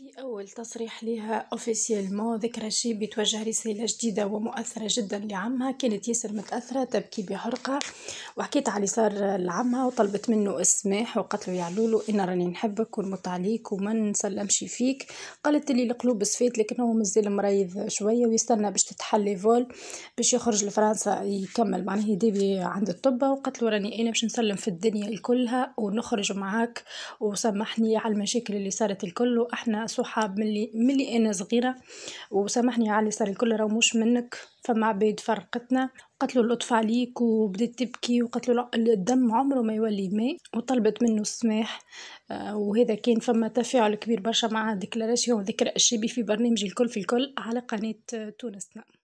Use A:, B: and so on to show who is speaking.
A: في أول تصريح لها officiellement ذكرى الشابي بتوجه رسالة جديدة ومؤثرة جدا لعمها. كانت ياسر متأثرة تبكي بحرقة وحكيت على اللي صار لعمها وطلبت منه السماح وقالت له يا علولو إنا راني نحبك ونموت عليك وما نسلمش فيك. قالت لي القلوب صفيت لكن هو مازال مريض شوية ويستنى باش تتحل les vols باش يخرج لفرنسا يكمل. معناه يديبي عند الطبة وقالت له راني أنا باش نسلم في الدنيا الكلها ونخرج معاك وسامحني على المشاكل اللي صارت الكل وإحنا صحاب ملي ملي أنا صغيرة. وسامحني على صار الكل راه مش منك. فما عباد فرقتنا. قالت له اللطف عليك وبدات تبكي له الدم عمره ما يولي ماء وطلبت منه السماح. آه، وهذا كان فما تفاعل كبير برشا مع ديكلاراسيون ذكرى الشبي في برنامج الكل في الكل على قناة تونسنا.